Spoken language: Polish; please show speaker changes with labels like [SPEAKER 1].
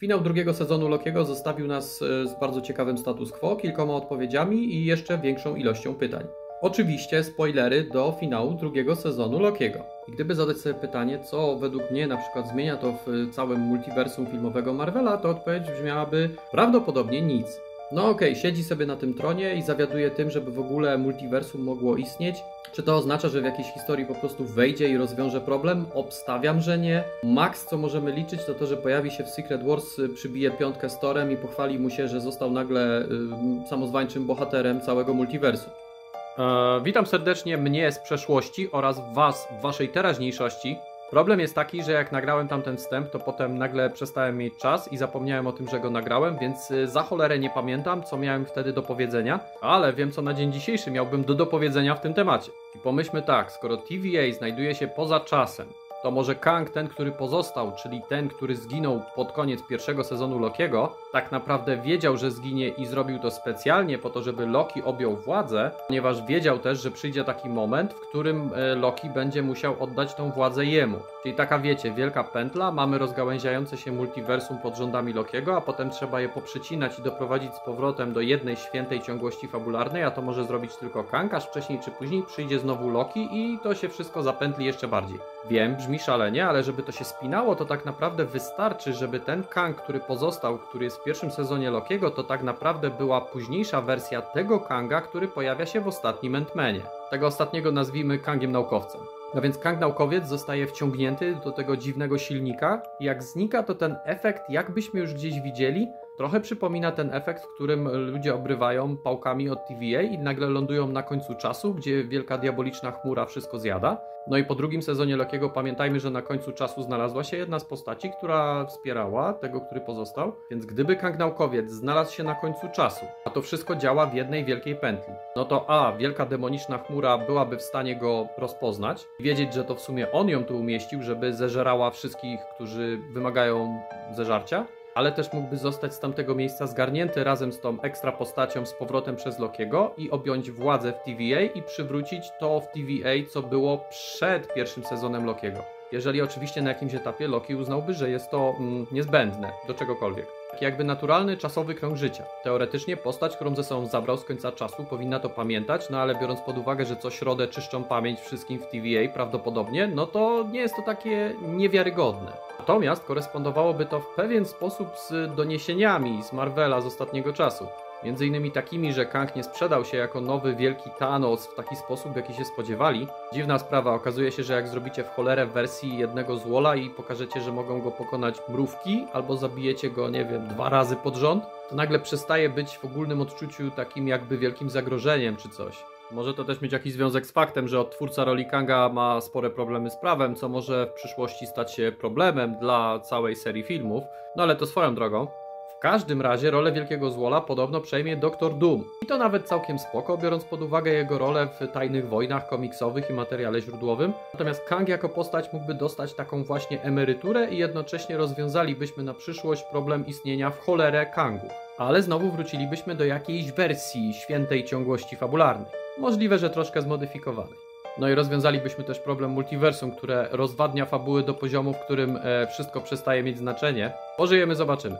[SPEAKER 1] Finał drugiego sezonu Lokiego zostawił nas e, z bardzo ciekawym status quo, kilkoma odpowiedziami i jeszcze większą ilością pytań. Oczywiście spoilery do finału drugiego sezonu Lokiego. I gdyby zadać sobie pytanie, co według mnie na przykład zmienia to w całym multiversum filmowego Marvela, to odpowiedź brzmiałaby prawdopodobnie nic. No okej, okay, siedzi sobie na tym tronie i zawiaduje tym, żeby w ogóle multiversum mogło istnieć. Czy to oznacza, że w jakiejś historii po prostu wejdzie i rozwiąże problem? Obstawiam, że nie. Max, co możemy liczyć, to to, że pojawi się w Secret Wars, y, przybije piątkę z Torem i pochwali mu się, że został nagle y, samozwańczym bohaterem całego multiversum. Eee, witam serdecznie mnie z przeszłości oraz Was w Waszej teraźniejszości. Problem jest taki, że jak nagrałem tamten wstęp, to potem nagle przestałem mieć czas i zapomniałem o tym, że go nagrałem, więc y, za cholerę nie pamiętam, co miałem wtedy do powiedzenia, ale wiem, co na dzień dzisiejszy miałbym do dopowiedzenia w tym temacie. I pomyślmy tak, skoro TVA znajduje się poza czasem, to może Kang, ten, który pozostał, czyli ten, który zginął pod koniec pierwszego sezonu Lokiego, tak naprawdę wiedział, że zginie i zrobił to specjalnie po to, żeby Loki objął władzę, ponieważ wiedział też, że przyjdzie taki moment, w którym e, Loki będzie musiał oddać tą władzę jemu. Czyli taka wiecie, wielka pętla, mamy rozgałęziające się multiversum pod rządami Lokiego, a potem trzeba je poprzecinać i doprowadzić z powrotem do jednej świętej ciągłości fabularnej, a to może zrobić tylko Kang, aż wcześniej czy później przyjdzie znowu Loki i to się wszystko zapętli jeszcze bardziej. Wiem, brzmi szalenie, ale żeby to się spinało, to tak naprawdę wystarczy, żeby ten Kang, który pozostał, który jest w pierwszym sezonie Lokiego, to tak naprawdę była późniejsza wersja tego Kanga, który pojawia się w ostatnim Ant-Manie. Tego ostatniego nazwijmy Kangiem naukowcem. No więc Kang naukowiec zostaje wciągnięty do tego dziwnego silnika. Jak znika, to ten efekt, jakbyśmy już gdzieś widzieli, trochę przypomina ten efekt, w którym ludzie obrywają pałkami od TVA i nagle lądują na końcu czasu, gdzie wielka diaboliczna chmura wszystko zjada. No i po drugim sezonie Lokiego pamiętajmy, że na końcu czasu znalazła się jedna z postaci, która wspierała tego, który pozostał. Więc gdyby Kang Naukowiec znalazł się na końcu czasu, a to wszystko działa w jednej wielkiej pętli, no to a, wielka demoniczna chmura byłaby w stanie go rozpoznać, wiedzieć, że to w sumie on ją tu umieścił, żeby zeżerała wszystkich, którzy wymagają zeżarcia, ale też mógłby zostać z tamtego miejsca zgarnięty razem z tą ekstra postacią z powrotem przez Lokiego i objąć władzę w TVA i przywrócić to w TVA, co było przed pierwszym sezonem Lokiego. Jeżeli oczywiście na jakimś etapie Loki uznałby, że jest to mm, niezbędne do czegokolwiek. Taki jakby naturalny czasowy krąg życia. Teoretycznie postać, którą ze sobą zabrał z końca czasu, powinna to pamiętać, no ale biorąc pod uwagę, że co środę czyszczą pamięć wszystkim w TVA prawdopodobnie, no to nie jest to takie niewiarygodne. Natomiast korespondowałoby to w pewien sposób z doniesieniami z Marvela z ostatniego czasu. Między innymi takimi, że Kang nie sprzedał się jako nowy wielki Thanos w taki sposób, jaki się spodziewali. Dziwna sprawa, okazuje się, że jak zrobicie w cholerę wersji jednego złola i pokażecie, że mogą go pokonać mrówki, albo zabijecie go, nie wiem, dwa razy pod rząd, to nagle przestaje być w ogólnym odczuciu takim jakby wielkim zagrożeniem czy coś. Może to też mieć jakiś związek z faktem, że odtwórca roli Kanga ma spore problemy z prawem, co może w przyszłości stać się problemem dla całej serii filmów, no ale to swoją drogą. W każdym razie rolę Wielkiego Złola podobno przejmie Doktor Doom. I to nawet całkiem spoko, biorąc pod uwagę jego rolę w Tajnych Wojnach komiksowych i materiale źródłowym. Natomiast Kang jako postać mógłby dostać taką właśnie emeryturę i jednocześnie rozwiązalibyśmy na przyszłość problem istnienia w cholerę Kangów. Ale znowu wrócilibyśmy do jakiejś wersji świętej ciągłości fabularnej. Możliwe, że troszkę zmodyfikowanej. No i rozwiązalibyśmy też problem multiversum, które rozwadnia fabuły do poziomu, w którym e, wszystko przestaje mieć znaczenie. Pożyjemy, zobaczymy.